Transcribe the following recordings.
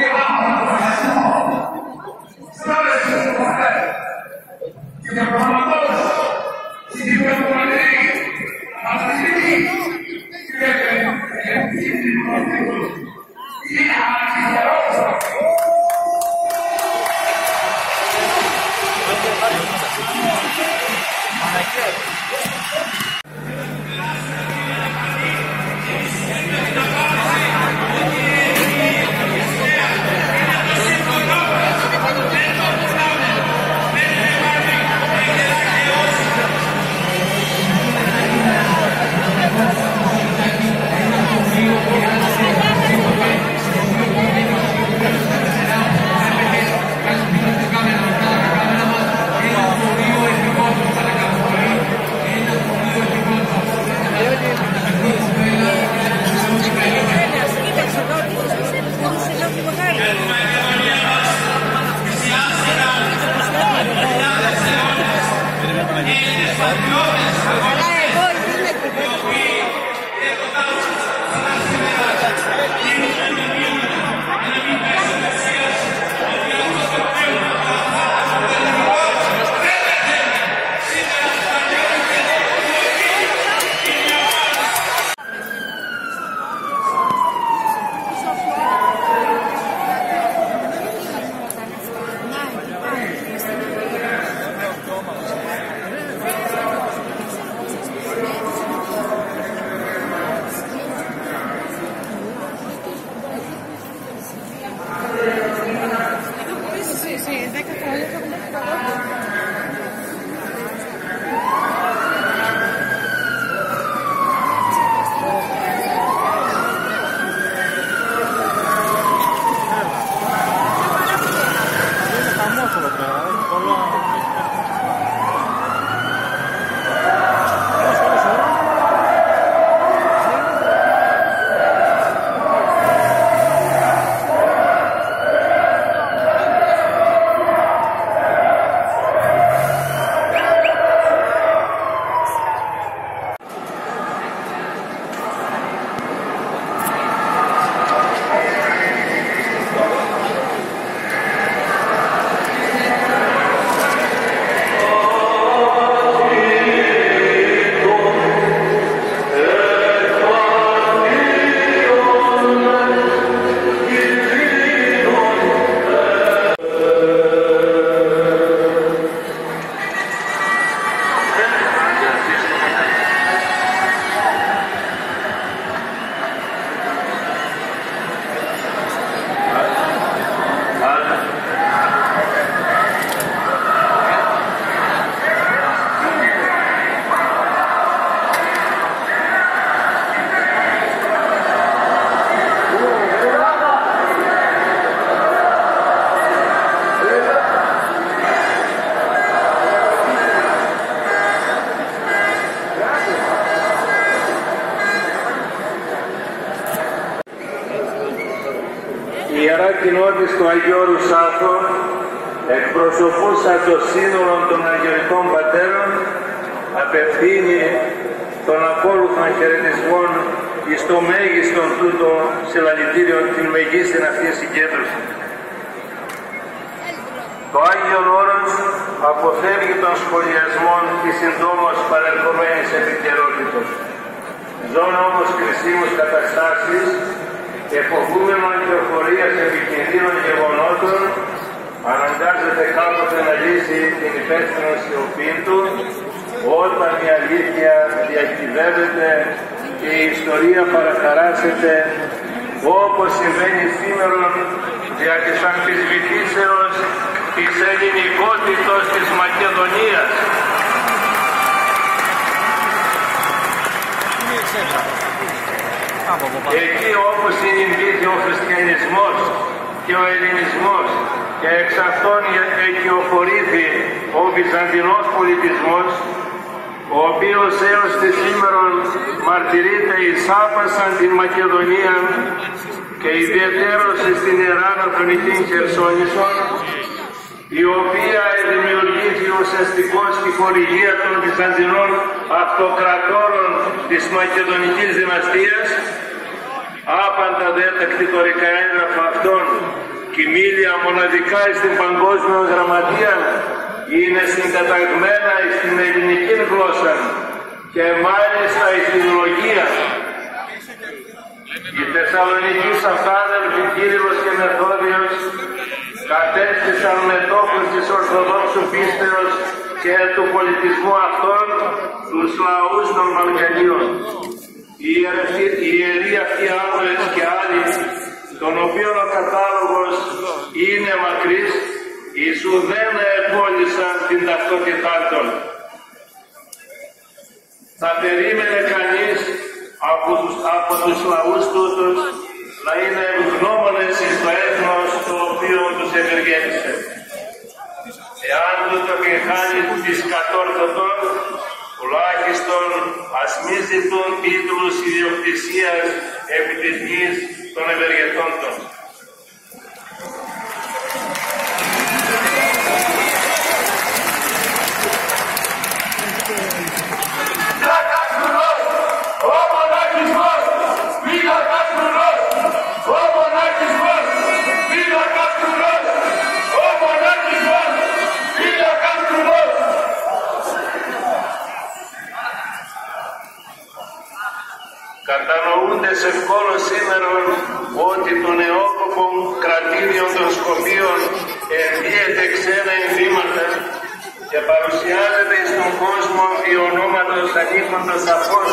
Thank you. Κοινότητα του Αγίου Όρου Σάθο, εκπροσωπούσα το σύνολο των Αγιορικών Πατέρων, απευθύνει των ακόλουθων χαιρετισμών εις το μέγιστον τούτο συλλαλητήριο την μεγίστη αυτή συγκέντρωση. Το Άγιον Όρος αποφεύγει των σχολιασμών της συντόμως παρερχομένης επικαιρότητος. Ζών όμως κρισίμους καταστάσεις και φοβούμενων κυοφορίας επικινδύνων γεγονότων αναγκάζεται κάποτε να λύσει την υπεύθυνο σιωπή του όταν η αλήθεια διακυβεύεται και η ιστορία παρακαράσεται όπως συμβαίνει σήμερα δια της αμφισβητήσεως της ελληνικότητος της Μακεδονίας. Εκεί όπως συνειδητοποιεί ο χριστιανισμός και ο ελληνισμός και εξ αυτών εκειοφορήθη ο Βυζαντινός πολιτισμός ο οποίος έως τη σήμερα μαρτυρείται εις άπασαν την Μακεδονία και ιδιαίτερος στην Ελλάδα των Ιχήν Χερσόνησων η οποία δημιουργήθηκε ουσιαστικώς τη χορηγία των Βυζαντινών αυτοκρατόρων της Μακεδονικής δυναστείας άπαντα δε τα κτητορικά έγγραφα αυτών κοιμήλια μοναδικά στην παγκόσμια γραμματεία είναι συγκαταγμένα στην ελληνική γλώσσα και μάλιστα στην λογία. Οι Θεσσαλονικοί Σαφάδελφοι Κύριος και Μεθόδιος κατέστησαν μετόχους της Ορθοδόξου πίστεως και του πολιτισμού αυτών τους λαούς των Βαλκανίων. Οι ιεροί αυτοί άντρες και άλλοι, των οποίων ο κατάλογος είναι μακρύς, Ιησού δεν επόλυσαν την ταυτότητά των. Θα περίμενε κανείς από τους, από τους λαούς τούτους να είναι ευγνώμονες εις το έθνος το οποίο τους ευεργέτησε. Εάν τούτο χάνει της κατόρθωτων, τουλάχιστον ας μη ζητούν τίτλους ιδιοκτησίας επί της γης των ευεργετώντων. Κατανοούνται σε ευκόλο σήμερα ότι το νεόκοπο κρατήριο των Σκοπίων ενδύεται ξένα ενδύματα και παρουσιάζεται στον κόσμο η ονόματος ανήκοντος σαφώς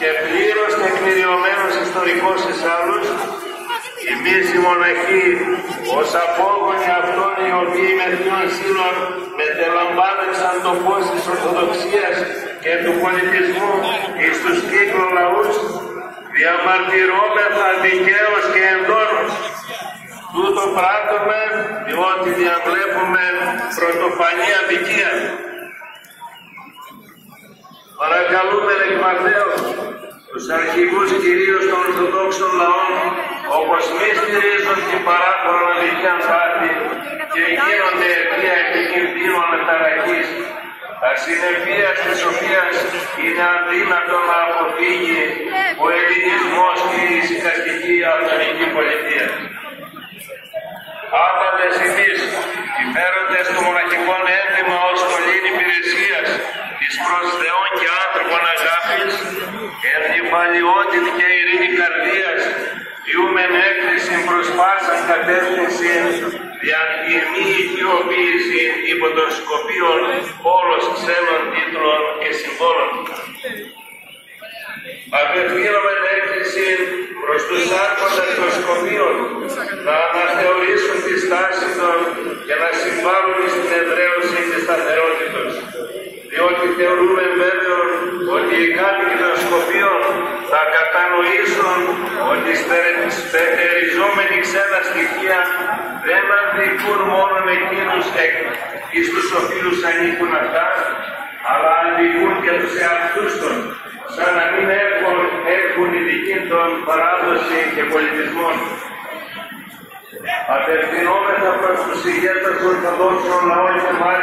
και πλήρως τεκμηριωμένος ιστορικός εις άλλους, εμείς οι μοναχοί, ως απόγονοι αυτών οι οποίοι με ποιον σύλλον μετελαμβάνεσαν το φως της Ορθοδοξίας και του πολιτισμού εις τους κύκλων λαούς, διαμαρτυρόμεθα δικαίως και εντόνως. Τούτο πράττουμε διότι διαβλέπουμε πρωτοφανή αδικία. Παρακαλούμε εκ Μαθαίως τους αρχηγούς κυρίως των Ορθοδόξων λαών όπως μη στηρίζουν την παράφορα αδικία πάθη και γίνονται αιτία επικίνδυνων μεταραχής τα συνεπία της οποίας είναι αδύνατο να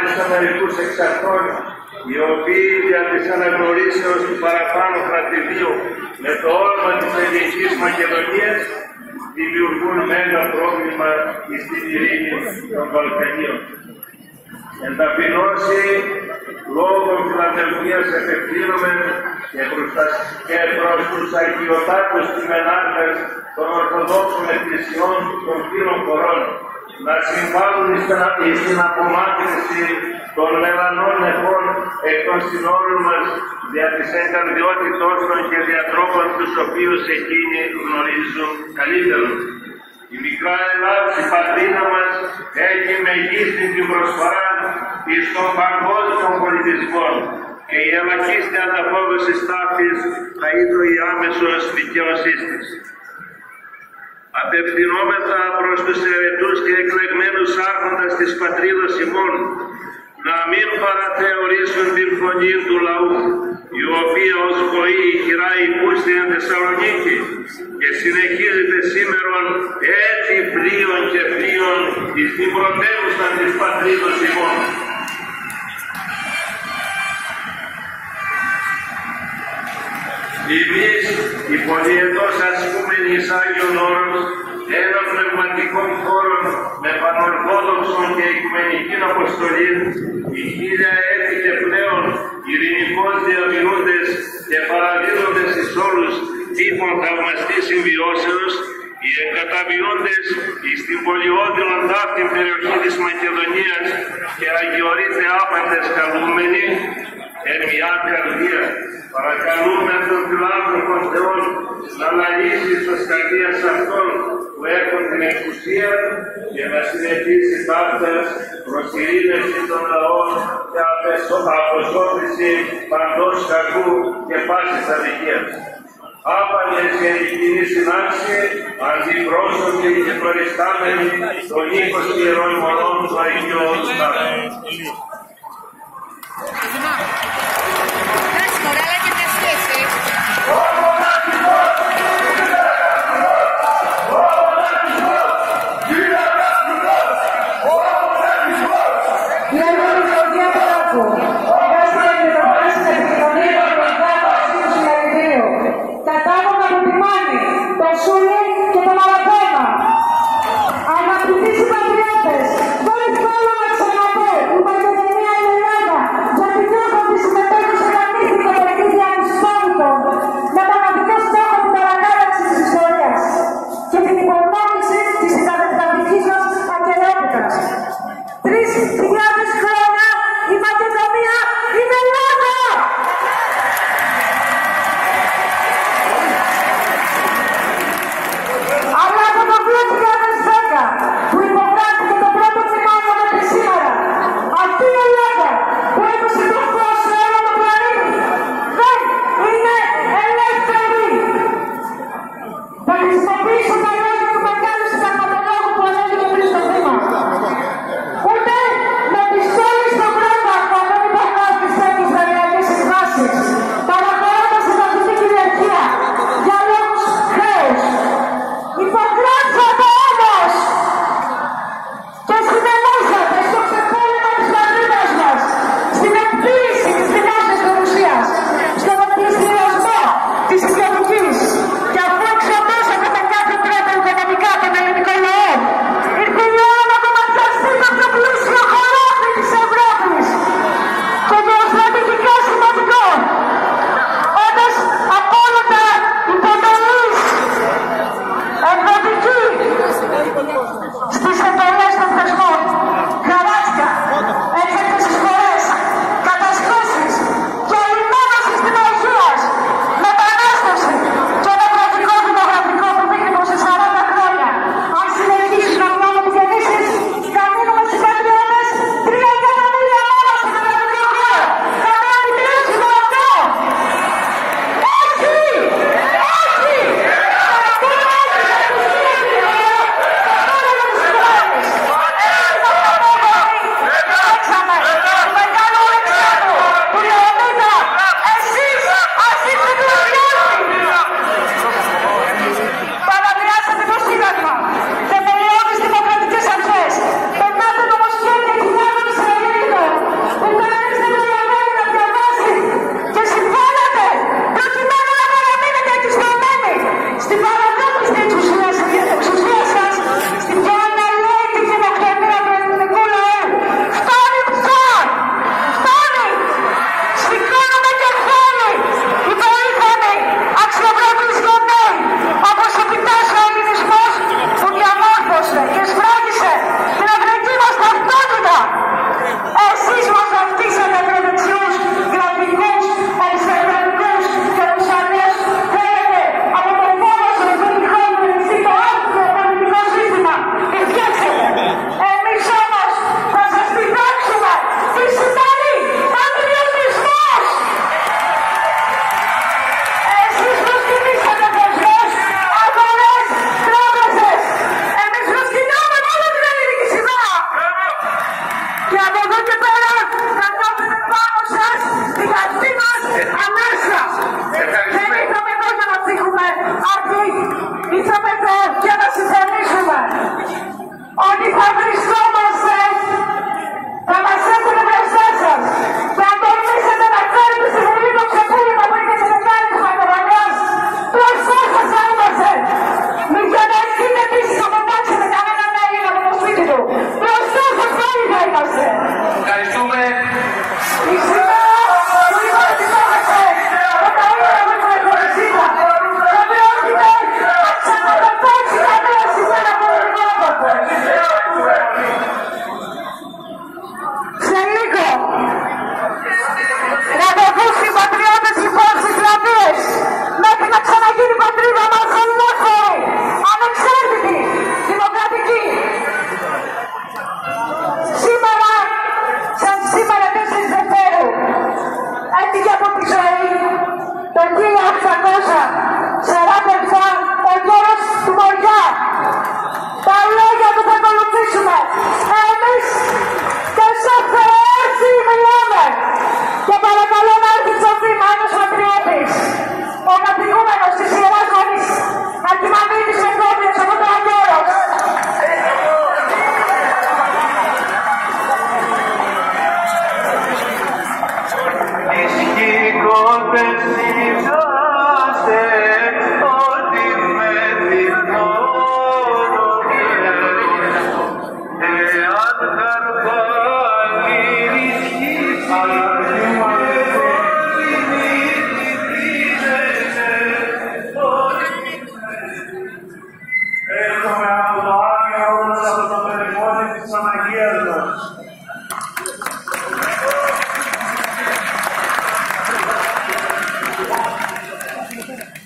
λαών και μάλιστα μερικούς εξαρτών, οι οποίοι για της αναγνωρίσεως του παραπάνω κρατηδίου με το όνομα της Ελληνικής Μακεδονίας δημιουργούν μέγα πρόβλημα στην ειρήνη των Βαλκανίων. Εν ταπεινώσει, λόγω φιλαδελφίας επεκτείνουμε και προς, τα, και προς τους αγιοτάτους κειμενάρχες των Ορθοδόξων Εκκλησιών των κύριων χωρών να συμβάλλουν στην απομάκρυνση των μελανών νεφών εκ των συνόρων μας δια της εγκαρδιότητός των και διατρόπων τους οποίους εκείνοι γνωρίζουν καλύτερα. Η μικρά Ελλάδα, η πατρίνα μας, έχει μεγίστη την προσφορά εις των παγκόσμιων πολιτισμών και η ελαχίστη ανταπόδοση τάφης θα είναι η άμεσος δικαιοσής της. Απευθυνόμεθα προς τους ερετούς και εκλεγμένους άρχοντας της πατρίδας ημών, να μην παραθεωρήσουν την φωνή του λαού, η οποία ως βοή χειράει πούστη εν Θεσσαλονίκη και συνεχίζεται σήμερα έτσι πλοίων και πλοίων στην πρωτεύουσα της πατρίδος ημών. Εμείς, οι πολιετός ασκούμενοι Άγιον Όρος, ένα πνευματικό χώρο με πανορθόδοξον και οικουμενική αποστολή, οι χίλια έτη και πλέον ειρηνικώς διαμηνούντες και παραδίδοντες εις όλους τύπων θαυμαστής συμβιώσεως, οι εγκαταβιώντες στην πολιόδηλον ταύτην περιοχή της Μακεδονίας και αγιορείτε άπαντες καλούμενοι, εν μια καρδία παρακαλούμε τον φιλάνθρωπο Θεός να λαλήσει στο καρδίας αυτών που έχουν την εξουσία και να συνεχίσει ταύτας προς ειρήνευση των λαών και αποσώπηση παντός κακού και πάσης αδικίας. Άπαντες και κοινή συνάξη, αντιπρόσωποι και προϊστάμενοι των οίκων ιερών μονών του Αγίου Σταύρου. Το θυμάμαι. Εντάξει, μωρέ, αλλά και μια σχέση.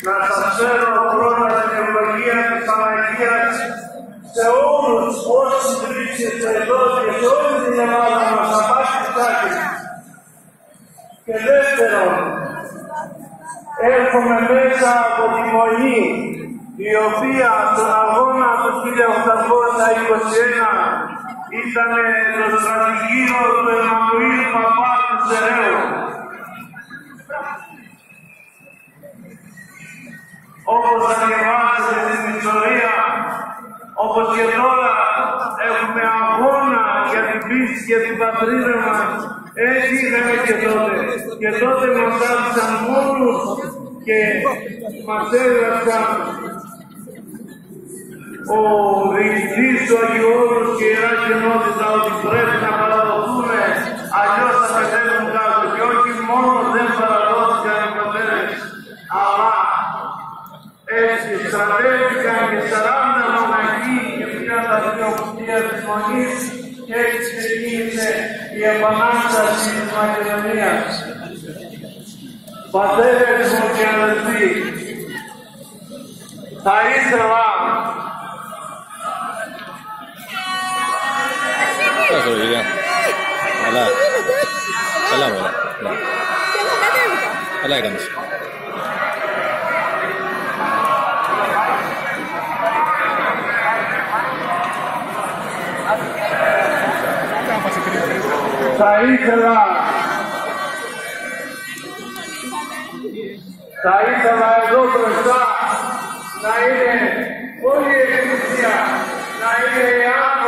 να σας φέρω πρώτα την ευλογία και τα σε όλους όσους βρίσκεστε εδώ και σε όλη την Ελλάδα να πάτε κάτι. Και δεύτερον, έρχομαι μέσα από τη Μονή, η οποία τον αγώνα του 1821 ήταν το στρατηγείο του Εμμανουήλ Παπά του Σερέου. όπως ανεβάζει την ιστορία, όπως και τώρα έχουμε αγώνα για την πίστη και την πατρίδα μας. Έτσι είχαμε και τότε. Και τότε μας άφησαν μόνους και μας έγραψαν ο διοικητής του Αγιώδους και η Ιερά ότι πρέπει να παραδοθούμε αλλιώς θα πεθαίνουν κάτω και όχι μόνο δεν παραδοθούμε στρατεύτηκαν και 40 μοναχοί και πήγαν τα δύο κουτία της Μονής και έτσι ξεκίνησε η επανάσταση της Μακεδονίας. Πατέρες μου και αδελφοί, θα ήθελα Καλά, καλά, καλά. Καλά έκανες. साई समाज साई समाज को भ्रष्टा साई ने कोई एक नहीं किया साई ने यहाँ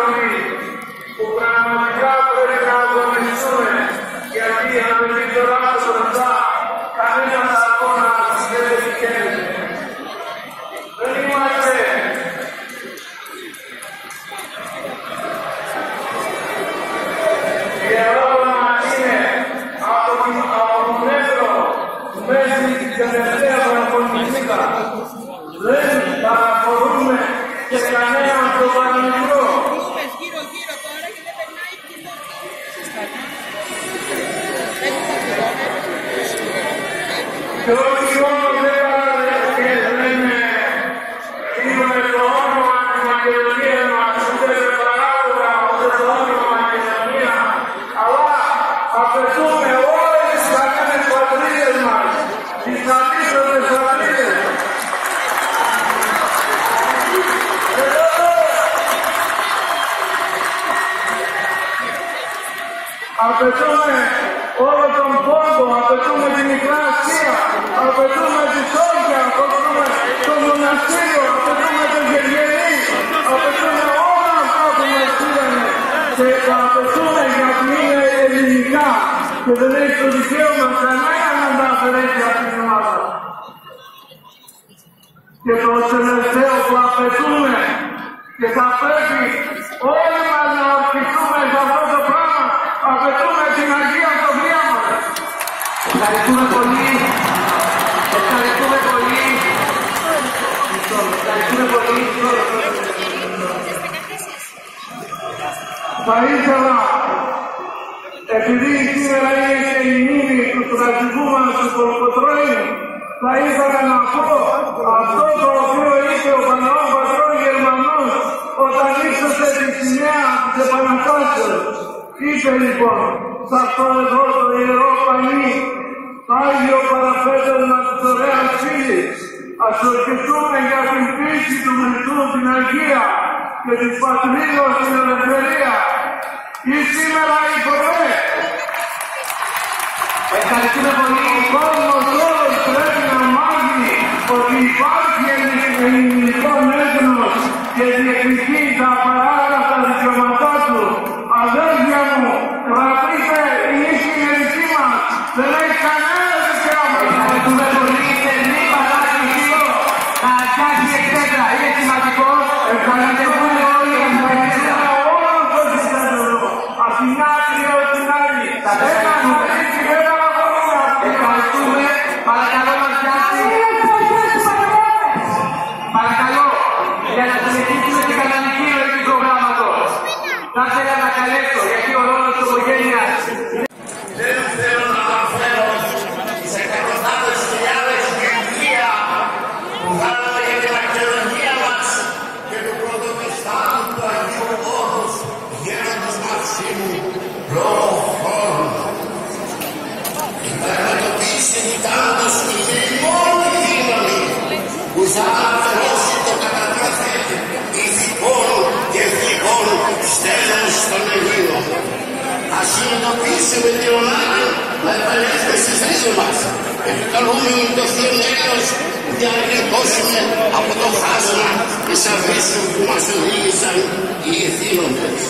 τραγικού μας του Κολοκοτρώνη, θα ήθελα να πω αυτό το οποίο είπε ο Παναγός Πατρός Γερμανός όταν ύψωσε τη σημαία της Επαναστάσεως. Είπε λοιπόν, σε αυτό εδώ το ιερό πανί, Άγιο παραπέτω να τους ωραίους φίλοι, ας ορκιστούμε για την πίστη του Χριστού την Αγία και της πατρίδος την ελευθερία. Συνειδητοποιήσουμε την ανάγκη να επανέλθουμε στις ρίζες μας, επικαλούμενοι το Θείο Νέλος για να γλιτώσουμε από το χάσμα της αβίσου που μας οδήγησαν οι ηθήνοντες.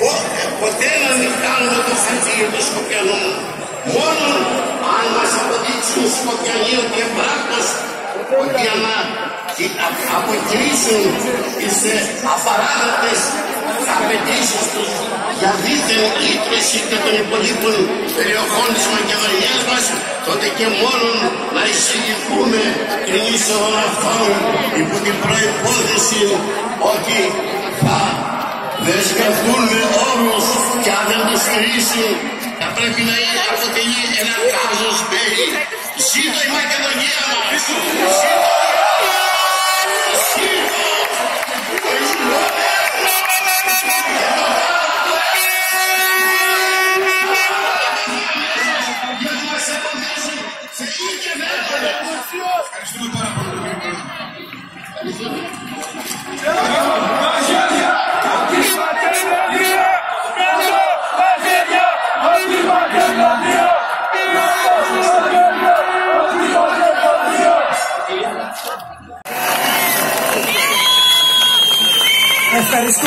Πότε, ποτέ να μην κάνουμε το φετίο των Σκοπιανών. Μόνο αν μας αποδείξουν οι Σκοπιανοί ότι εμπράκτος ότι ανα, αποκρίσουν τις ε, απαράδεκτες απαιτήσεις τους για δίθεν λύτρωση και των υπολείπων περιοχών της Μακεδονίας μας, τότε και μόνο να εισηγηθούμε κρινήσεων αυτών υπό την προϋπόθεση ότι θα δεν σκεφτούν με όρους και αν δεν το στηρίσουν θα πρέπει να είναι αποτελεί ένα κάζος μπέλι. Ζήτω η Μακεδονία μας! Ζήτω! Ζήτω!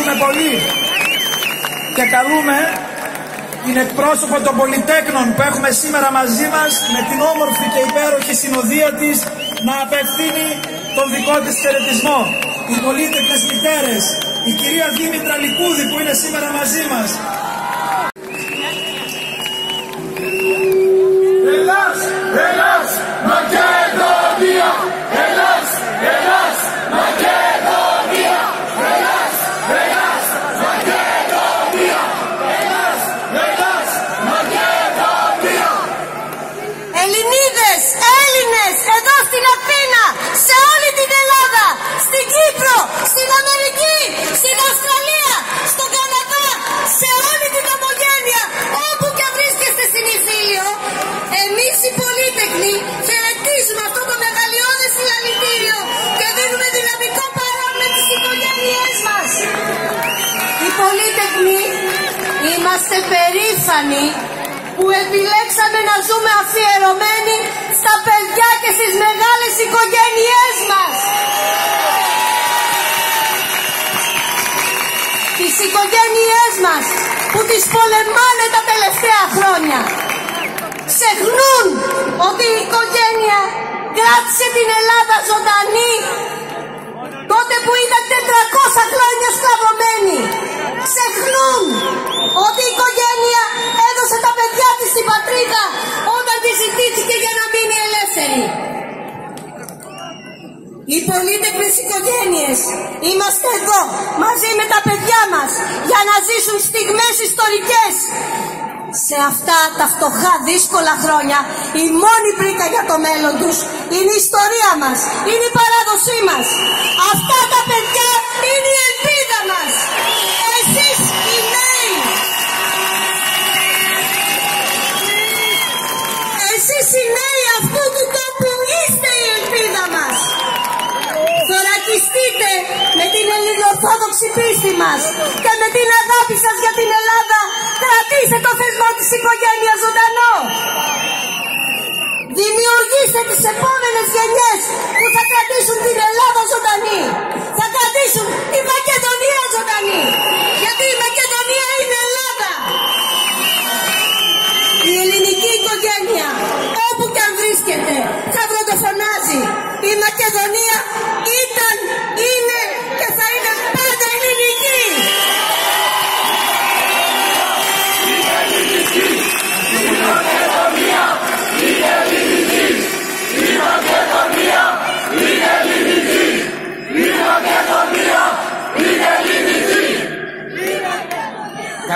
Ευχαριστούμε πολύ και καλούμε την εκπρόσωπο των πολυτέκνων που έχουμε σήμερα μαζί μας με την όμορφη και υπέροχη συνοδεία της να απευθύνει τον δικό της χαιρετισμό. Οι πολύτεκνες μητέρες, η κυρία Δήμητρα Λικούδη που είναι σήμερα μαζί μας. Ελλάς, Ελλάς, περήφανοι που επιλέξαμε να ζούμε αφιερωμένοι στα παιδιά και στις μεγάλες οικογένειές μας. Τις οικογένειές μας που τις πολεμάνε τα τελευταία χρόνια. Ξεχνούν ότι η οικογένεια κράτησε την Ελλάδα ζωντανή τότε που ήταν 400 χρόνια σκλαβωμένη. Ξεχνούν ότι η οικογένεια έδωσε τα παιδιά της στην πατρίδα όταν τη ζητήθηκε για να μείνει ελεύθερη. Οι πολίτες οικογένειες είμαστε εδώ μαζί με τα παιδιά μας για να ζήσουν στιγμές ιστορικές. Σε αυτά τα φτωχά δύσκολα χρόνια η μόνη πρίκα για το μέλλον τους είναι η ιστορία μας, είναι η παράδοσή μας. Αυτά τα παιδιά είναι η ελπίδα μας. Θωρακιστείτε με την ελληνοορθόδοξη πίστη μας και με την αγάπη σας για την Ελλάδα κρατήστε το θεσμό της οικογένειας ζωντανό. Δημιουργήστε τις επόμενες γενιές που θα κρατήσουν την Ελλάδα ζωντανή. Θα κρατήσουν τη Μακεδονία ζωντανή. Γιατί η Μακεδονία είναι Ελλάδα. Η ελληνική οικογένεια όπου και αν βρίσκεται θα βροντοφωνάζει. Η Μακεδονία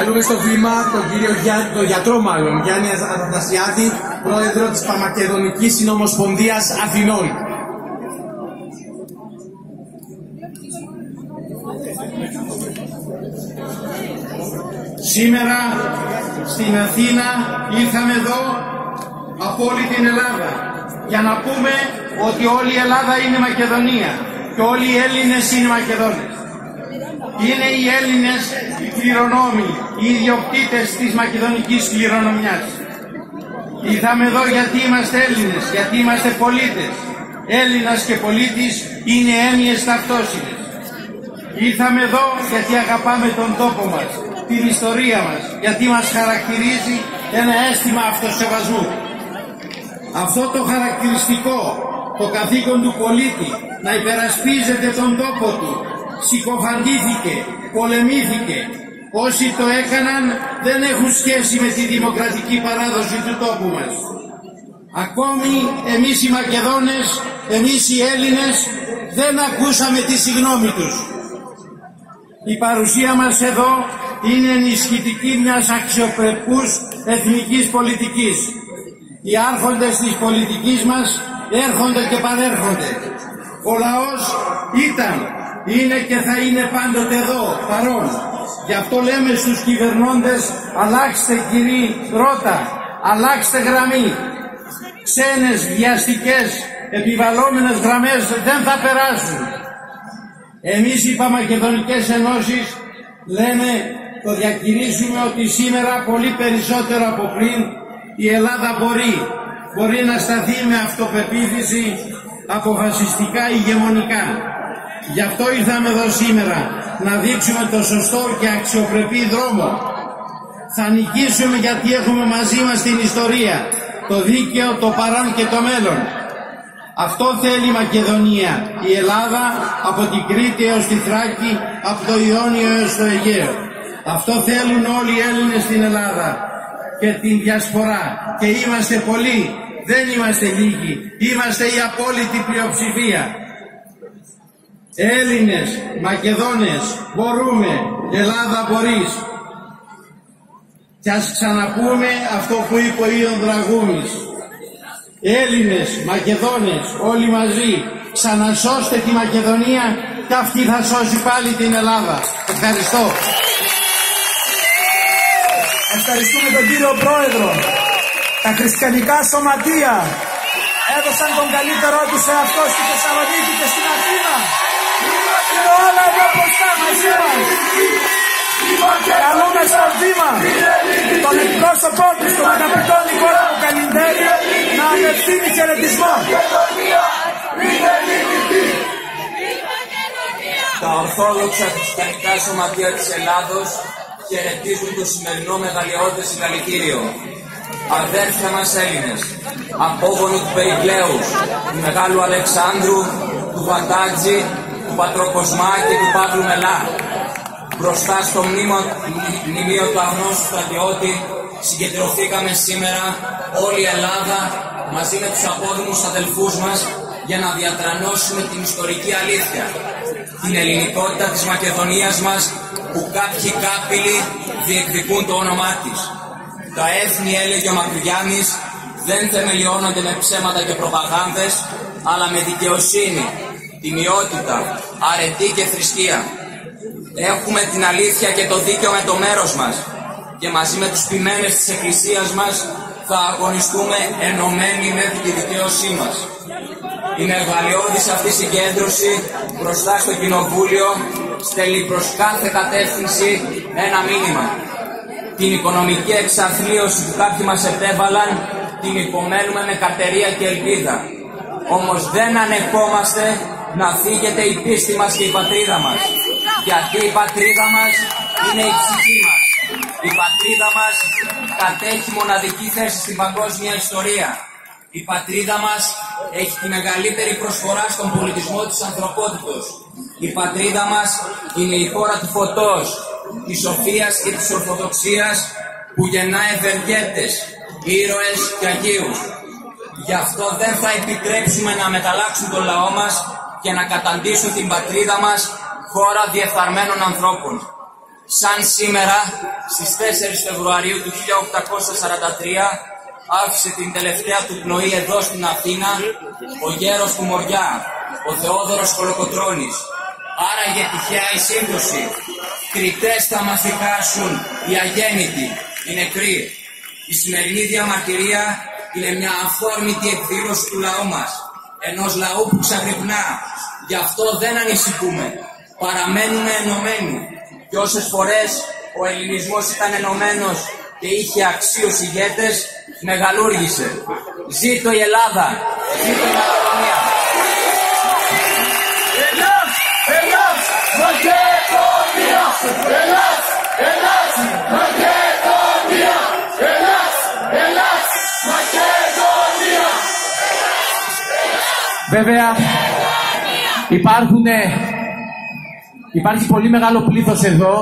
Καλούμε στο βήμα τον κύριο Γιά, τον γιατρό μάλλον, Γιάννη Αθανασιάδη, πρόεδρο της Παμακεδονικής Συνομοσπονδίας Αθηνών. Σήμερα στην Αθήνα ήρθαμε εδώ από όλη την Ελλάδα για να πούμε ότι όλη η Ελλάδα είναι Μακεδονία και όλοι οι Έλληνες είναι Μακεδόνες. Είναι οι Έλληνες οι κληρονόμοι, οι ιδιοκτήτες της μακεδονικής κληρονομιάς. Ήρθαμε εδώ γιατί είμαστε Έλληνες, γιατί είμαστε πολίτες. Έλληνας και πολίτης είναι έννοιες ταυτόσιμες. Ήρθαμε εδώ γιατί αγαπάμε τον τόπο μας, την ιστορία μας, γιατί μας χαρακτηρίζει ένα αίσθημα αυτοσεβασμού. Αυτό το χαρακτηριστικό, το καθήκον του πολίτη, να υπερασπίζεται τον τόπο του, συκοφαντήθηκε, πολεμήθηκε. Όσοι το έκαναν δεν έχουν σχέση με τη δημοκρατική παράδοση του τόπου μας. Ακόμη εμείς οι Μακεδόνες, εμείς οι Έλληνες δεν ακούσαμε τη συγνώμη τους. Η παρουσία μας εδώ είναι ενισχυτική μιας αξιοπρεπούς εθνικής πολιτικής. Οι άρχοντες της πολιτικής μας έρχονται και παρέρχονται. Ο λαός ήταν, είναι και θα είναι πάντοτε εδώ, παρόν. Γι' αυτό λέμε στους κυβερνώντες, αλλάξτε κυρί ρότα, αλλάξτε γραμμή. Ξένες, βιαστικές, επιβαλλόμενες γραμμές δεν θα περάσουν. Εμείς οι Παμακεδονικές Ενώσεις λέμε, το διακηρύσουμε ότι σήμερα πολύ περισσότερο από πριν η Ελλάδα μπορεί, μπορεί να σταθεί με αυτοπεποίθηση αποφασιστικά ηγεμονικά. Γι' αυτό ήρθαμε εδώ σήμερα, να δείξουμε το σωστό και αξιοπρεπή δρόμο. Θα νικήσουμε γιατί έχουμε μαζί μας την ιστορία, το δίκαιο, το παρόν και το μέλλον. Αυτό θέλει η Μακεδονία, η Ελλάδα από την Κρήτη έως τη Θράκη, από το Ιόνιο έως το Αιγαίο. Αυτό θέλουν όλοι οι Έλληνες στην Ελλάδα και την διασπορά. Και είμαστε πολλοί, δεν είμαστε λίγοι, είμαστε η απόλυτη πλειοψηφία. Έλληνες, Μακεδόνες, μπορούμε, Ελλάδα μπορείς. Και ας ξαναπούμε αυτό που είπε ο Ιων Δραγούμης. Έλληνες, Μακεδόνες, όλοι μαζί, ξανασώστε τη Μακεδονία και αυτή θα σώσει πάλι την Ελλάδα. Ευχαριστώ. Ευχαριστούμε τον κύριο Πρόεδρο. Τα χριστιανικά σωματεία έδωσαν τον καλύτερό τους σε αυτό στη Θεσσαλονίκη και στην Αθήνα. Είναι όλα εδώ μπροστά μαζί μας. Καλούμε στο βήμα τον εκπρόσωπό του, τον αγαπητό Νικόλα που Καλιντέρη, να απευθύνει χαιρετισμό. Τα ορθόδοξα χριστιανικά σωματεία της Ελλάδος χαιρετίζουν το σημερινό μεγαλειώδες συλλαλητήριο. Αδέρφια μας Έλληνες, απόγονοι του Περικλέους, του Μεγάλου Αλεξάνδρου, του Βαντάτζη, του Πατροκοσμά και του Παύλου Μελά. Μπροστά στο μνήμα, μνημείο του αγνώστου στρατιώτη συγκεντρωθήκαμε σήμερα όλη η Ελλάδα μαζί με τους απόδημους αδελφούς μας για να διατρανώσουμε την ιστορική αλήθεια, την ελληνικότητα της Μακεδονίας μας που κάποιοι κάπηλοι διεκδικούν το όνομά της. Τα έθνη, έλεγε ο Μακρυγιάννης, δεν θεμελιώνονται με ψέματα και προπαγάνδες, αλλά με δικαιοσύνη, τιμιότητα, αρετή και θρησκεία. Έχουμε την αλήθεια και το δίκαιο με το μέρος μας και μαζί με τους ποιμένες της Εκκλησίας μας θα αγωνιστούμε ενωμένοι με τη δικαίωσή μας. Η μεγαλειώδης αυτής συγκέντρωση μπροστά στο Κοινοβούλιο στέλνει προς κάθε κατεύθυνση ένα μήνυμα. Την οικονομική εξαθλίωση που κάποιοι μας επέβαλαν την υπομένουμε με καρτερία και ελπίδα. Όμως δεν ανεχόμαστε να φύγεται η πίστη μας και η πατρίδα μας. Γιατί η πατρίδα μας είναι η ψυχή μας. Η πατρίδα μας κατέχει μοναδική θέση στην παγκόσμια ιστορία. Η πατρίδα μας έχει τη μεγαλύτερη προσφορά στον πολιτισμό της ανθρωπότητος. Η πατρίδα μας είναι η χώρα του φωτός, της σοφίας και της ορθοδοξίας που γεννά ευεργέτες, ήρωες και αγίους. Γι' αυτό δεν θα επιτρέψουμε να μεταλλάξουν τον λαό μας και να καταντήσουν την πατρίδα μας χώρα διεφθαρμένων ανθρώπων. Σαν σήμερα, στις 4 Φεβρουαρίου του 1843, άφησε την τελευταία του πνοή εδώ στην Αθήνα ο γέρος του Μοριά, ο Θεόδωρος Κολοκοτρώνης. Άραγε τυχαία η σύμπτωση. Κριτές θα μας δικάσουν οι αγέννητοι, οι νεκροί. Η σημερινή διαμαρτυρία είναι μια αφόρμητη εκδήλωση του λαού μας. Ενός λαού που ξαγρυπνά. Γι' αυτό δεν ανησυχούμε. Παραμένουμε ενωμένοι. Και όσες φορές ο ελληνισμός ήταν ενωμένος και είχε αξίους ηγέτες, μεγαλούργησε. Ζήτω η Ελλάδα, ζήτω η Μακεδονία. Ελλάς, Ελλάς, Μακεδονία, Ελλάς, Ελλάς, Βέβαια, υπάρχουν, υπάρχει πολύ μεγάλο πλήθος εδώ.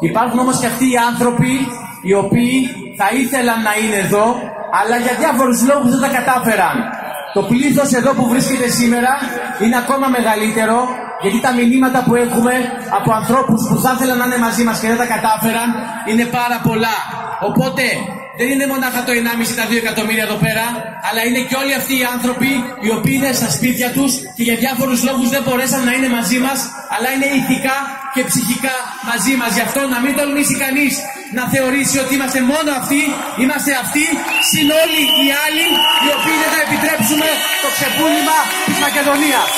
Υπάρχουν όμως και αυτοί οι άνθρωποι οι οποίοι θα ήθελαν να είναι εδώ, αλλά για διάφορους λόγους δεν τα κατάφεραν. Το πλήθος εδώ που βρίσκεται σήμερα είναι ακόμα μεγαλύτερο, γιατί τα μηνύματα που έχουμε από ανθρώπους που θα ήθελαν να είναι μαζί μας και δεν τα κατάφεραν είναι πάρα πολλά. Οπότε δεν είναι μονάχα το 1,5 τα 2 εκατομμύρια εδώ πέρα, αλλά είναι και όλοι αυτοί οι άνθρωποι οι οποίοι είναι στα σπίτια τους και για διάφορους λόγους δεν μπορέσαν να είναι μαζί μας, αλλά είναι ηθικά και ψυχικά μαζί μας. Γι' αυτό να μην τολμήσει κανείς να θεωρήσει ότι είμαστε μόνο αυτοί, είμαστε αυτοί, συν όλοι οι άλλοι οι οποίοι δεν θα επιτρέψουμε το ξεπούλημα της Μακεδονίας.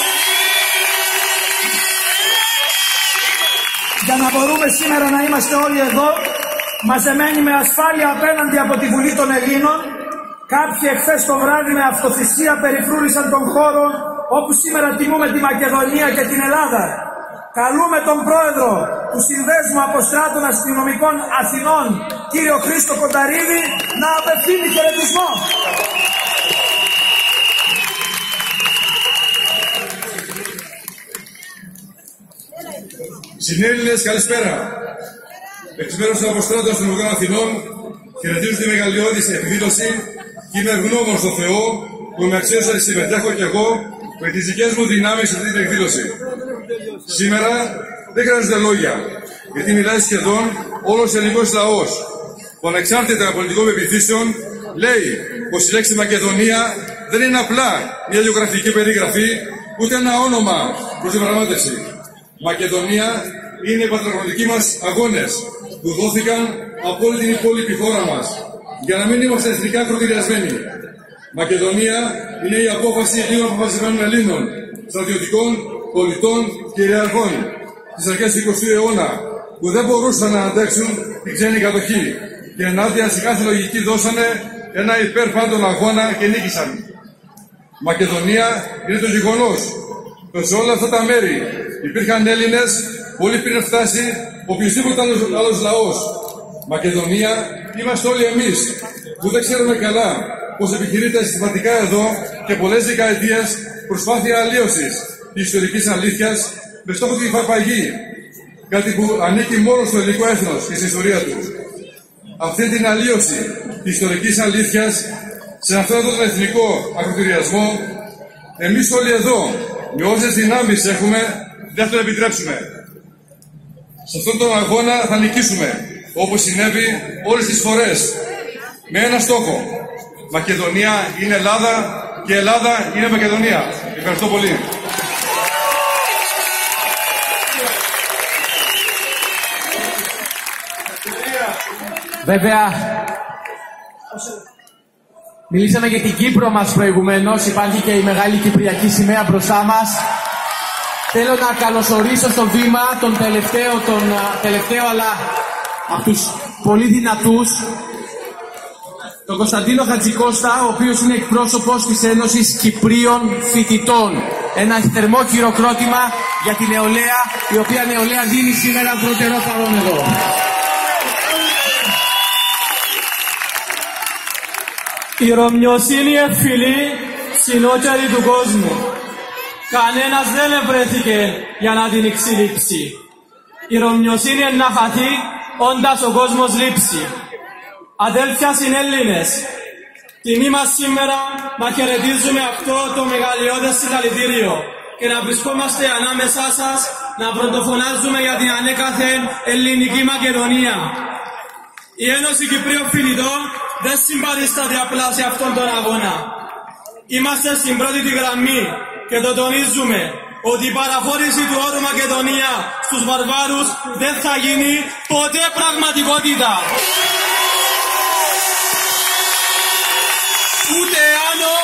Για να μπορούμε σήμερα να είμαστε όλοι εδώ, μαζεμένοι με ασφάλεια απέναντι από τη Βουλή των Ελλήνων, κάποιοι εχθές το βράδυ με αυτοθυσία περιφρούρησαν τον χώρο όπου σήμερα τιμούμε τη Μακεδονία και την Ελλάδα. Καλούμε τον πρόεδρο του Συνδέσμου Αποστράτων Αστυνομικών Αθηνών, κύριο Χρήστο Κονταρίδη, να απευθύνει χαιρετισμό. Συνέλληνες, καλησπέρα. Εκ μέρους του Αποστράτου Αστυνομικών Αθηνών χαιρετίζω τη μεγαλειώδη εκδήλωση και είμαι ευγνώμων στο Θεό που με αξίωσε να συμμετέχω και εγώ με τις δικές μου δυνάμεις σε αυτή την εκδήλωση. Σήμερα δεν χρειάζονται λόγια, γιατί μιλάει σχεδόν όλος ο ελληνικός λαός που ανεξάρτητα από πολιτικών πεπιθήσεων λέει πως η λέξη Μακεδονία δεν είναι απλά μια γεωγραφική περιγραφή ούτε ένα όνομα προς διαπραγμάτευση. Μακεδονία είναι οι πατραγματικοί μας αγώνες που δόθηκαν από όλη την υπόλοιπη χώρα μας για να μην είμαστε εθνικά κροτηριασμένοι. Μακεδονία είναι η απόφαση δύο αποφασισμένων Ελλήνων, στρατιωτικών, πολιτών και ιεραρχών στις αρχές του 20ου αιώνα που δεν μπορούσαν να αντέξουν την ξένη κατοχή και ενάντια σε κάθε λογική δώσανε ένα υπερπάντων αγώνα και νίκησαν. Μακεδονία είναι το γεγονός πως σε όλα αυτά τα μέρη υπήρχαν Έλληνες πολύ πριν φτάσει οποιοδήποτε άλλος, άλλος λαός. Μακεδονία είμαστε όλοι εμείς που δεν ξέρουμε καλά πως επιχειρείται συστηματικά εδώ και πολλές δεκαετίες προσπάθεια αλλίωσης της ιστορικής αλήθειας με στόχο την υφαρπαγή, κάτι που ανήκει μόνο στο ελληνικό έθνος και στην ιστορία του. Αυτή την αλλίωση της ιστορικής αλήθειας σε αυτόν τον εθνικό ακροτηριασμό, εμείς όλοι εδώ, με όσες δυνάμεις έχουμε, δεν θα το επιτρέψουμε. Σε αυτόν τον αγώνα θα νικήσουμε, όπως συνέβη όλες τις φορές, με ένα στόχο. Μακεδονία είναι Ελλάδα και Ελλάδα είναι Μακεδονία. Ευχαριστώ πολύ. Βέβαια, μιλήσαμε για την Κύπρο μας προηγουμένως, υπάρχει και η μεγάλη Κυπριακή σημαία μπροστά μας. Θέλω να καλωσορίσω στο βήμα τον τελευταίο, τον τελευταίο αλλά από τους πολύ δυνατούς, τον Κωνσταντίνο Χατζικώστα, ο οποίος είναι εκπρόσωπος της Ένωσης Κυπρίων Φοιτητών. Ένα θερμό χειροκρότημα για την νεολαία, η οποία νεολαία δίνει σήμερα πρώτερο παρόν εδώ. Η Ρωμιοσύνη εφιλεί συνόκερη του κόσμου. Κανένας δεν ευρέθηκε για να την εξηλείψει. Η Ρωμιοσύνη να χαθεί όντας ο κόσμος λείψει. Αδέλφια συνέλληνες, τιμή μας σήμερα να χαιρετίζουμε αυτό το μεγαλειώδες συλλαλητήριο και να βρισκόμαστε ανάμεσά σας να πρωτοφωνάζουμε για την ανέκαθεν ελληνική Μακεδονία. Η Ένωση Κυπρίων Φοιτητών δεν συμπαρίσταται απλά σε αυτόν τον αγώνα. Είμαστε στην πρώτη τη γραμμή και το τονίζουμε ότι η παραχώρηση του όρου Μακεδονία στους βαρβάρους δεν θα γίνει ποτέ πραγματικότητα. Ούτε άνω,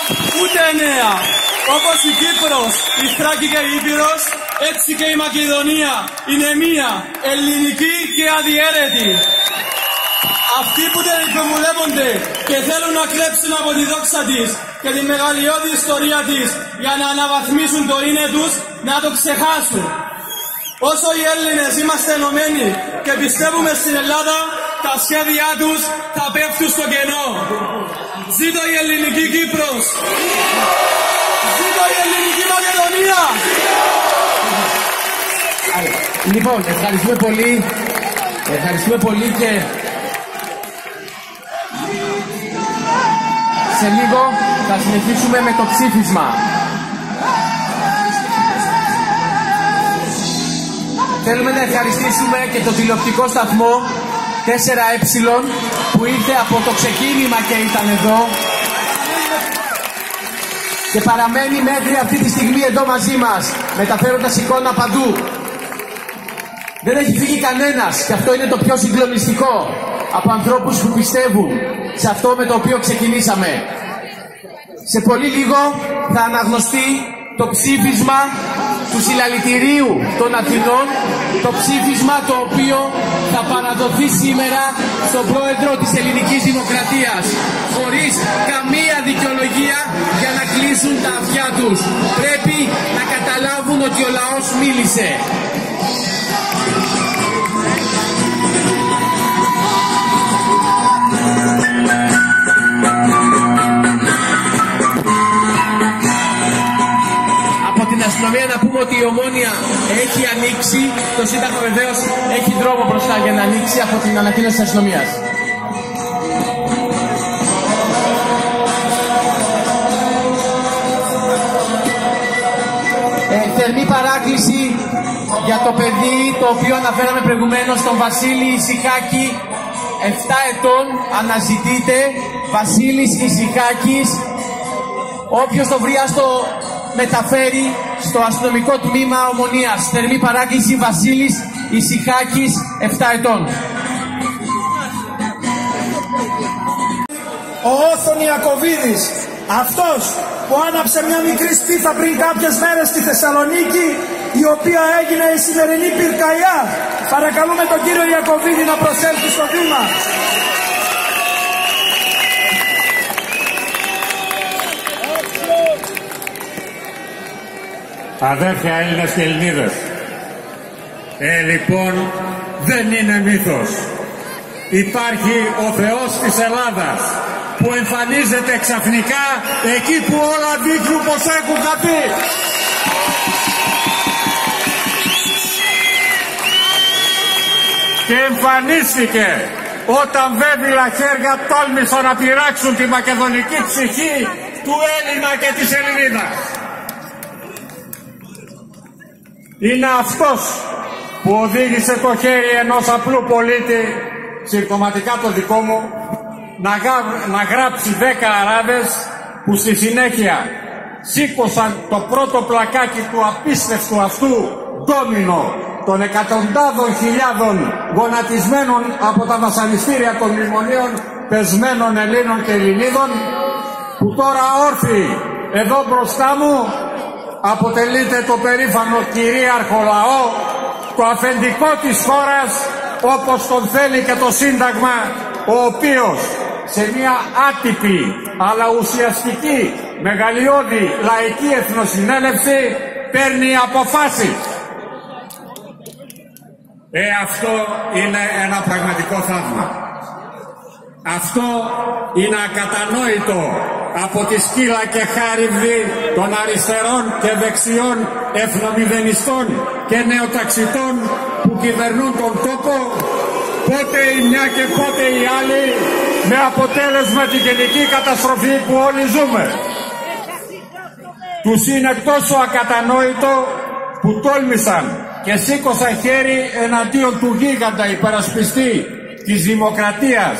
ούτε νέα. Όπως η Κύπρος, η Θράκη και η Ήπειρος, έτσι και η Μακεδονία είναι μία ελληνική και αδιέρετη. Αυτοί που δεν υποβουλεύονται και θέλουν να κλέψουν από τη δόξα της και τη μεγαλειώδη ιστορία της για να αναβαθμίσουν το είναι τους, να το ξεχάσουν. Όσο οι Έλληνες είμαστε ενωμένοι και πιστεύουμε στην Ελλάδα, τα σχέδιά τους θα πέφτουν στο κενό. Ζήτω η ελληνική Κύπρος! Ζήτω η ελληνική Μακεδονία! Λοιπόν, ευχαριστούμε πολύ. Ευχαριστούμε πολύ και σε λίγο θα συνεχίσουμε με το ψήφισμα. Θέλουμε να ευχαριστήσουμε και το τηλεοπτικό σταθμό 4Ε που ήρθε από το ξεκίνημα και ήταν εδώ και παραμένει μέχρι αυτή τη στιγμή εδώ μαζί μας μεταφέροντας εικόνα παντού. Δεν έχει φύγει κανένας και αυτό είναι το πιο συγκλονιστικό από ανθρώπους που πιστεύουν σε αυτό με το οποίο ξεκινήσαμε. Σε πολύ λίγο θα αναγνωστεί το ψήφισμα του συλλαλητηρίου των Αθηνών, το ψήφισμα το οποίο θα παραδοθεί σήμερα στον πρόεδρο της ελληνικής δημοκρατίας, χωρίς καμία δικαιολογία για να κλείσουν τα αυτιά τους. Πρέπει να καταλάβουν ότι ο λαός μίλησε. Αστυνομία να πούμε ότι η ομόνια έχει ανοίξει, το Σύνταγμα βεβαίως έχει δρόμο μπροστά για να ανοίξει από την ανακοίνωση της αστυνομίας. Ε, θερμή παράκληση για το παιδί το οποίο αναφέραμε προηγουμένως τον Βασίλη Ισυχάκη. 7 ετών αναζητείται Βασίλης Ισυχάκης. Όποιος το βρει το μεταφέρει στο αστυνομικό τμήμα Ομονίας. Θερμή παράκληση Βασίλης Ισυχάκης 7 ετών. Ο Όθων Ιακωβίδης, αυτός που άναψε μια μικρή σπίθα πριν κάποιες μέρες στη Θεσσαλονίκη, η οποία έγινε η σημερινή πυρκαγιά. Παρακαλούμε τον κύριο Ιακωβίδη να προσέλθει στο βήμα. Αδέρφια Έλληνες και Ελληνίδες. Ε, λοιπόν, δεν είναι μύθος. Υπάρχει ο Θεός της Ελλάδας που εμφανίζεται ξαφνικά εκεί που όλα δείχνουν πως έχουν χαθεί. Και εμφανίστηκε όταν βέβυλα χέρια τόλμησαν να πειράξουν τη μακεδονική ψυχή του Έλληνα και της Ελληνίδας. Είναι αυτός που οδήγησε το χέρι ενός απλού πολίτη, συμπτωματικά το δικό μου, να, να γράψει δέκα αράδες που στη συνέχεια σήκωσαν το πρώτο πλακάκι του απίστευτου αυτού ντόμινο των εκατοντάδων χιλιάδων γονατισμένων από τα βασανιστήρια των μνημονίων πεσμένων Ελλήνων και Ελληνίδων που τώρα όρθιοι εδώ μπροστά μου αποτελείται το περήφανο κυρίαρχο λαό το αφεντικό της χώρας όπως τον θέλει και το Σύνταγμα ο οποίος σε μια άτυπη αλλά ουσιαστική μεγαλειώδη λαϊκή εθνοσυνέλευση παίρνει αποφάσεις. Ε, αυτό είναι ένα πραγματικό θαύμα. Αυτό είναι ακατανόητο από τη σκύλα και χάριβδη των αριστερών και δεξιών εθνομηδενιστών και νεοταξιτών που κυβερνούν τον τόπο πότε η μια και πότε η άλλη με αποτέλεσμα τη γενική καταστροφή που όλοι ζούμε. Τους είναι τόσο ακατανόητο που τόλμησαν και σήκωσαν χέρι εναντίον του γίγαντα υπερασπιστή της δημοκρατίας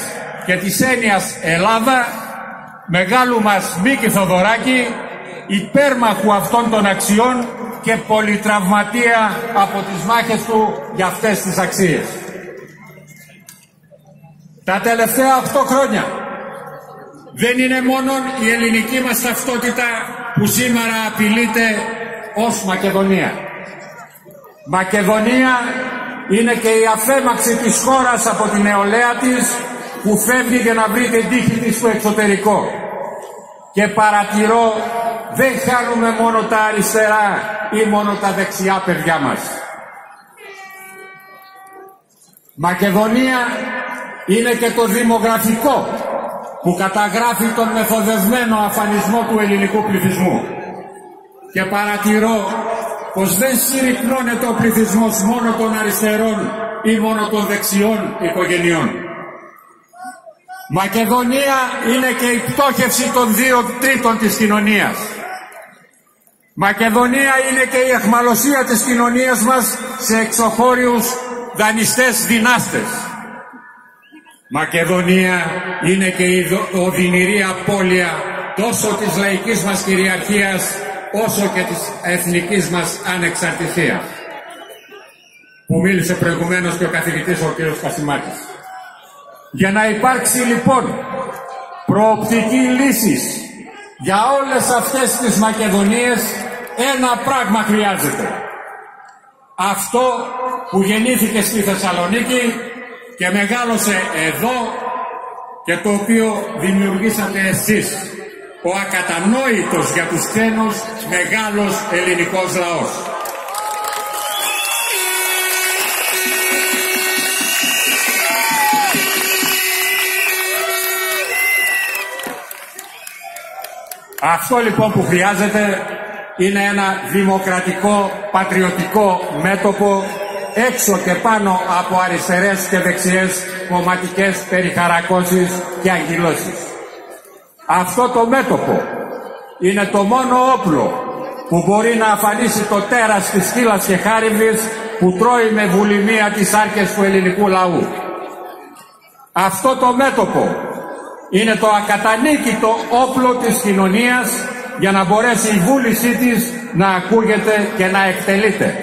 και της έννοιας Ελλάδα μεγάλου μας Μίκη Θοδωράκη υπέρμαχου αυτών των αξιών και πολυτραυματία από τις μάχες του για αυτές τις αξίες. Τα τελευταία 8 χρόνια δεν είναι μόνο η ελληνική μας ταυτότητα που σήμερα απειλείται ως Μακεδονία. Μακεδονία είναι και η αφέμαξη της χώρας από την νεολαία της που φεύγει για να βρει την τύχη της στο εξωτερικό. Και παρατηρώ δεν χάνουμε μόνο τα αριστερά ή μόνο τα δεξιά παιδιά μας. Μακεδονία είναι και το δημογραφικό που καταγράφει τον μεθοδευμένο αφανισμό του ελληνικού πληθυσμού. Και παρατηρώ πως δεν συρρυκνώνεται ο πληθυσμός μόνο των αριστερών ή μόνο των δεξιών οικογενειών. Μακεδονία είναι και η πτώχευση των δύο τρίτων της κοινωνίας. Μακεδονία είναι και η εχμαλωσία της κοινωνίας μας σε εξωχώριους δανειστές δυνάστες. Μακεδονία είναι και η οδυνηρή απώλεια τόσο της λαϊκής μας κυριαρχίας όσο και της εθνικής μας ανεξαρτησίας που μίλησε προηγουμένως και ο καθηγητής ο κ. Κασιμάκης. Για να υπάρξει λοιπόν προοπτική λύσης για όλες αυτές τις Μακεδονίες ένα πράγμα χρειάζεται. Αυτό που γεννήθηκε στη Θεσσαλονίκη και μεγάλωσε εδώ και το οποίο δημιουργήσατε εσείς ο ακατανόητος για τους ξένους μεγάλος ελληνικός λαός. Αυτό λοιπόν που χρειάζεται είναι ένα δημοκρατικό, πατριωτικό μέτωπο έξω και πάνω από αριστερές και δεξιές κομματικές περιχαρακώσεις και αγγυλώσεις. Αυτό το μέτωπο είναι το μόνο όπλο που μπορεί να αφανίσει το τέρας της φύλας και χάριβης που τρώει με βουλημία τις άρκες του ελληνικού λαού. Αυτό το μέτωπο είναι το ακατανίκητο όπλο της κοινωνίας για να μπορέσει η βούλησή της να ακούγεται και να εκτελείται.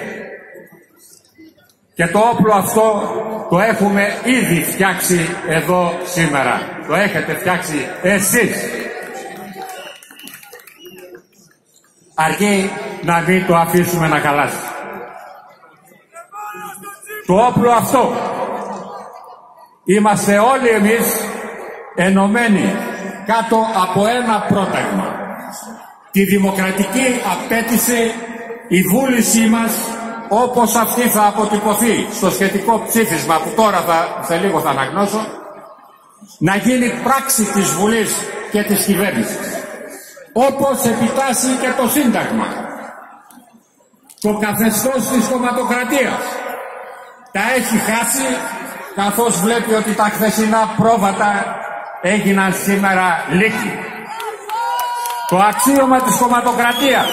Και το όπλο αυτό το έχουμε ήδη φτιάξει εδώ σήμερα. Το έχετε φτιάξει εσείς. Αρκεί να μην το αφήσουμε να χαλάσει. Το όπλο αυτό είμαστε όλοι εμείς ενωμένοι κάτω από ένα πρόταγμα. Τη δημοκρατική απέτηση η βούλησή μας όπως αυτή θα αποτυπωθεί στο σχετικό ψήφισμα που τώρα θα, σε λίγο θα αναγνώσω να γίνει πράξη της Βουλής και της κυβέρνησης. Όπως επιτάσσει και το Σύνταγμα. Το καθεστώς της κομματοκρατίας. Τα έχει χάσει καθώς βλέπει ότι τα χθεσινά πρόβατα έγιναν σήμερα λύκη. Το αξίωμα της κομματοκρατίας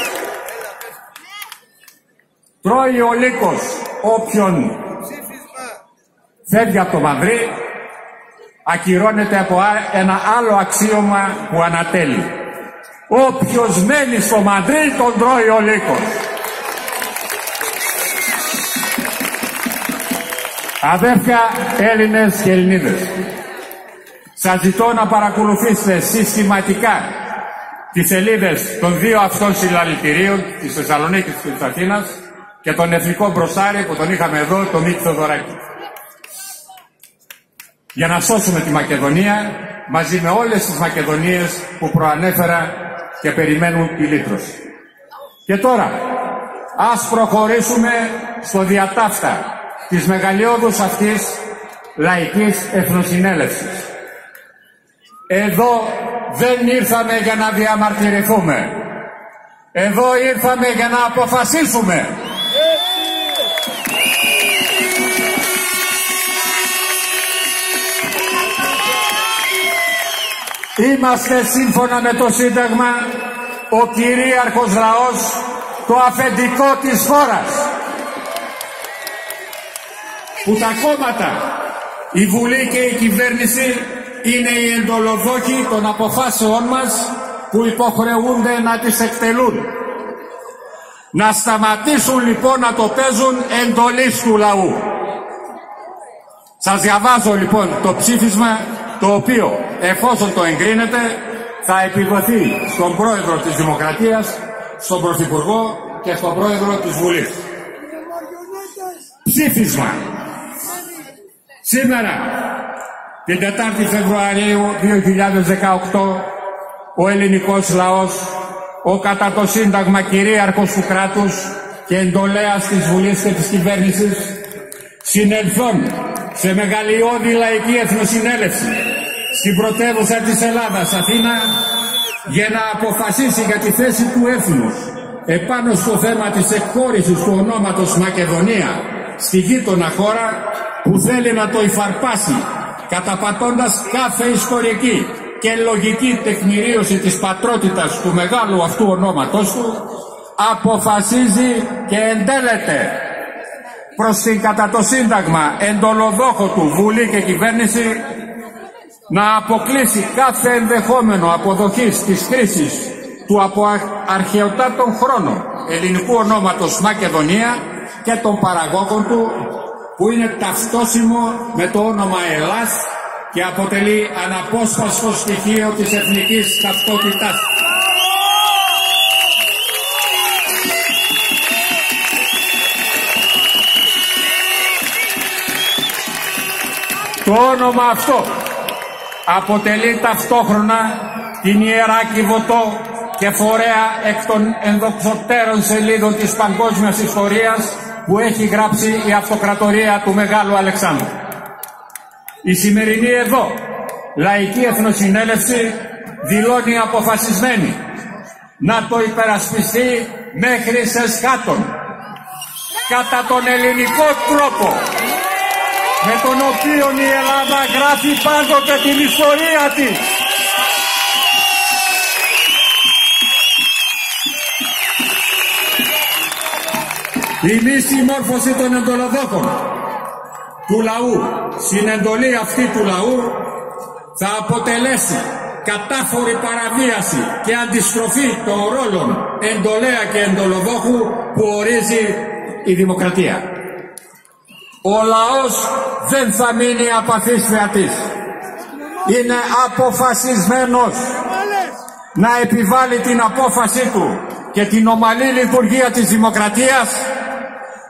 τρώει ο λύκος όποιον φεύγει από το Μαδρί ακυρώνεται από ένα άλλο αξίωμα που ανατέλει. Όποιος μένει στο Μαδρί τον τρώει ο λύκος. Αδέρφια Έλληνες και Ελληνίδες, σας ζητώ να παρακολουθήσετε συστηματικά τις σελίδες των δύο αυτών συλλαλητηρίων της Θεσσαλονίκης και της Αθήνας και τον εθνικό μπροστάρι που τον είχαμε εδώ, τον Μίκη Θοδωράκη. Για να σώσουμε τη Μακεδονία μαζί με όλες τις Μακεδονίες που προανέφερα και περιμένουν τη λύτρωση. Και τώρα, ας προχωρήσουμε στο διατάφτα της μεγαλειώδους αυτής λαϊκής εθνοσυνέλευσης. Εδώ δεν ήρθαμε για να διαμαρτυρηθούμε. Εδώ ήρθαμε για να αποφασίσουμε. Είμαστε σύμφωνα με το Σύνταγμα ο κυρίαρχος λαός, το αφεντικό της χώρας που τα κόμματα, η Βουλή και η κυβέρνηση είναι οι εντολοδόχοι των αποφάσεών μας που υποχρεούνται να τις εκτελούν. Να σταματήσουν λοιπόν να το παίζουν εντολής του λαού. Σας διαβάζω λοιπόν το ψήφισμα το οποίο εφόσον το εγκρίνεται θα επιδοθεί στον πρόεδρο της Δημοκρατίας, στον Πρωθυπουργό και στον πρόεδρο της Βουλής. Ψήφισμα Σήμερα, την 4η Φεβρουαρίου 2018, ο ελληνικός λαός, ο κατά το Σύνταγμα κυρίαρχος του κράτους και εντολέας της Βουλής και της κυβέρνησης, συνελθόν σε μεγαλειώδη λαϊκή εθνοσυνέλευση στην πρωτεύουσα της Ελλάδας, Αθήνα, για να αποφασίσει για τη θέση του έθνους επάνω στο θέμα της εκχώρησης του ονόματος Μακεδονία στη γείτονα χώρα που θέλει να το υφαρπάσει καταπατώντας κάθε ιστορική και λογική τεκμηρίωση της πατρότητας του μεγάλου αυτού ονόματός του αποφασίζει και εντέλεται προς την κατά το Σύνταγμα εντολοδόχο του Βουλή και Κυβέρνηση να αποκλείσει κάθε ενδεχόμενο αποδοχής της χρήσης του από αρχαιοτάτων χρόνων ελληνικού ονόματος Μακεδονία και των παραγόγων του που είναι ταυτόσιμο με το όνομα Ελλάς και αποτελεί αναπόσπαστο στοιχείο της εθνικής ταυτότητάς. Το όνομα αυτό αποτελεί ταυτόχρονα την Ιερά Κιβωτό και φορέα εκ των ενδοξωτέρων σελίδων της παγκόσμιας ιστορίας που έχει γράψει η αυτοκρατορία του Μεγάλου Αλεξάνδρου. Η σημερινή εδώ λαϊκή εθνοσυνέλευση δηλώνει αποφασισμένη να το υπερασπιστεί μέχρι σε σκάτων κατά τον ελληνικό τρόπο με τον οποίο η Ελλάδα γράφει πάντοτε την ιστορία της Η μη συμμόρφωση των εντολοδόχων του λαού στην εντολή αυτή του λαού θα αποτελέσει κατάφορη παραβίαση και αντιστροφή των ρόλων εντολέα και εντολοδόχου που ορίζει η δημοκρατία. Ο λαός δεν θα μείνει απαθής θεατής. Είναι αποφασισμένος να επιβάλλει την απόφασή του και την ομαλή λειτουργία της δημοκρατίας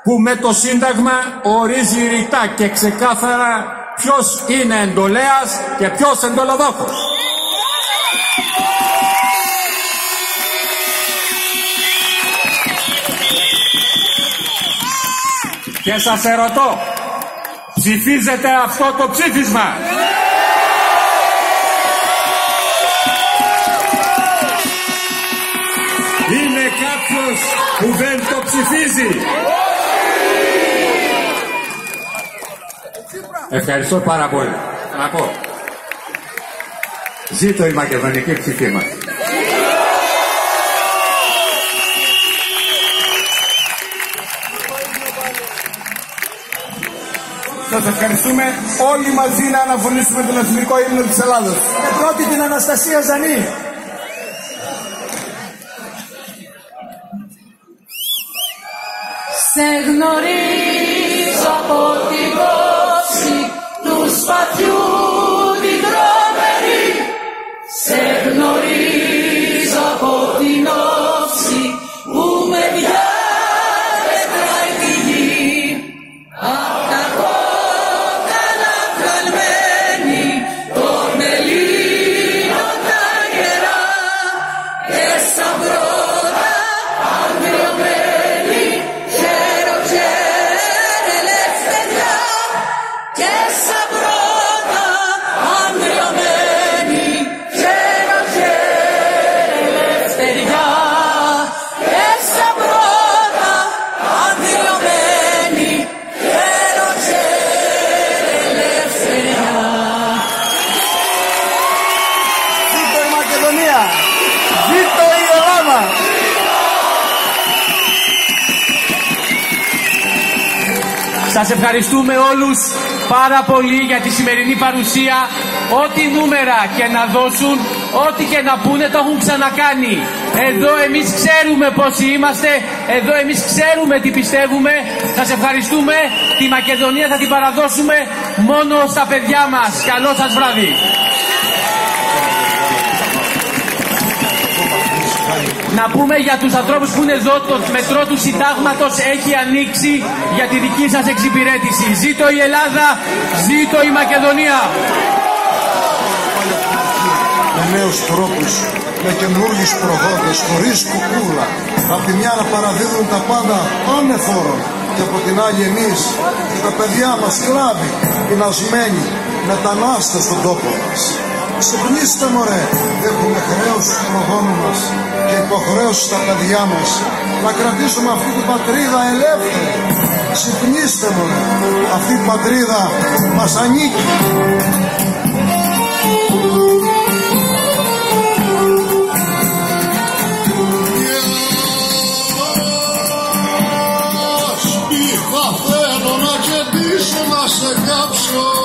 που με το Σύνταγμα ορίζει ρητά και ξεκάθαρα ποιος είναι εντολέας και ποιος εντολοδόχος. Και σας ερωτώ, ψηφίζετε αυτό το ψήφισμα; Είναι κάποιος που δεν το ψηφίζει; Ευχαριστώ πάρα πολύ. Να πω. Ζήτω η μακεδονική ψηφή μας. Σας ευχαριστούμε όλοι μαζί να αναφωνήσουμε τον εθνικό ύμνο της Ελλάδος. Με πρώτη την Αναστασία Ζανή. Σε γνωρίζω από την κόψη του σπαθιού Σας ευχαριστούμε όλους πάρα πολύ για τη σημερινή παρουσία. Ό,τι νούμερα και να δώσουν, ό,τι και να πούνε το έχουν ξανακάνει. Εδώ εμείς ξέρουμε πόσοι είμαστε, εδώ εμείς ξέρουμε τι πιστεύουμε. Σας ευχαριστούμε. Τη Μακεδονία θα την παραδώσουμε μόνο στα παιδιά μας. Καλό σας βράδυ. Να πούμε για τους ανθρώπους που είναι εδώ, το μετρό του συντάγματος έχει ανοίξει για τη δική σας εξυπηρέτηση. Ζήτω η Ελλάδα, ζήτω η Μακεδονία. με νέους τρόπους, με καινούργιους προδότες, χωρίς κουκούλα. Απ' τη μια να παραδίδουν τα πάντα άνεφορον και από την άλλη εμείς και τα παιδιά μας σκλάβοι, πεινασμένοι, μετανάστες στον τόπο μας. Ξυπνήστε μωρέ, έχουμε χρέος στους προγόνους μας και υποχρέωση στα παιδιά μας να κρατήσουμε αυτή την πατρίδα ελεύθερη. Ξυπνήστε μωρέ, αυτή η πατρίδα μας ανήκει. Σπίχα θέλω να κεντήσω να σε κάψω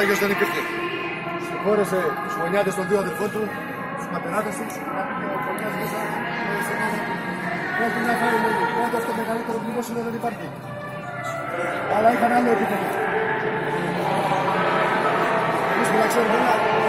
Άγιος δεν υπήρχε. Συγχώρεσε τους γονιάτες των δύο αδελφών του, τους πατεράδες τους, να πούμε ο Κοκκιάς μέσα, σε μένα. Πρώτη μια φέρει λέγει, πρώτα στο μεγαλύτερο πληγόσυνο δεν υπάρχει. Αλλά είχαν άλλο επίπεδο. Εμείς που να ξέρουμε, αλλά